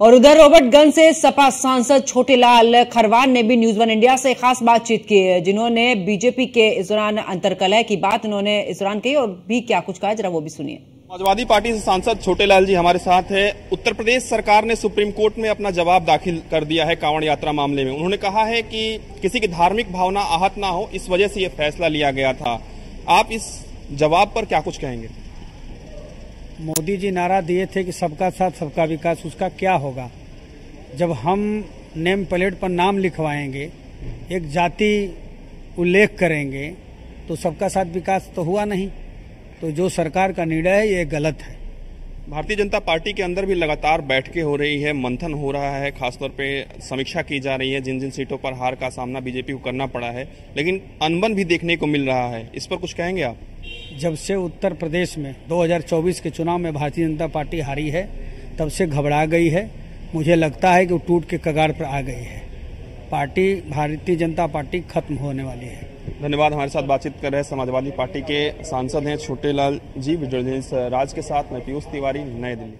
और उधर रॉबर्टगंज से सपा सांसद छोटेलाल खरवान ने भी न्यूज़ वन इंडिया से खास बातचीत की है जिन्होंने बीजेपी के इस दौरान अंतरकलह की बात उन्होंने इस दौरान कही और भी क्या कुछ कहा, जरा वो भी सुनिए। समाजवादी पार्टी से सांसद छोटेलाल जी हमारे साथ है। उत्तर प्रदेश सरकार ने सुप्रीम कोर्ट में अपना जवाब दाखिल कर दिया है कांवड़ यात्रा मामले में। उन्होंने कहा है कि किसी की धार्मिक भावना आहत ना हो, इस वजह से यह फैसला लिया गया था। आप इस जवाब पर क्या कुछ कहेंगे? मोदी जी नारा दिए थे कि सबका साथ, सबका विकास, उसका क्या होगा? जब हम नेम प्लेट पर नाम लिखवाएँगे, एक जाति उल्लेख करेंगे तो सबका साथ विकास तो हुआ नहीं। तो जो सरकार का निर्णय है, ये गलत है। भारतीय जनता पार्टी के अंदर भी लगातार बैठकें हो रही है, मंथन हो रहा है, खासतौर पे समीक्षा की जा रही है जिन जिन सीटों पर हार का सामना बीजेपी को करना पड़ा है। लेकिन अनबन भी देखने को मिल रहा है। इस पर कुछ कहेंगे आप? जब से उत्तर प्रदेश में 2024 के चुनाव में भारतीय जनता पार्टी हारी है, तब से घबरा गई है। मुझे लगता है कि वो टूट के कगार पर आ गई है। पार्टी, भारतीय जनता पार्टी खत्म होने वाली है। धन्यवाद, हमारे साथ बातचीत कर रहे समाजवादी पार्टी के सांसद हैं छोटेलाल जी, विजय राज के साथ मैं पीयूष तिवारी, नई दिल्ली।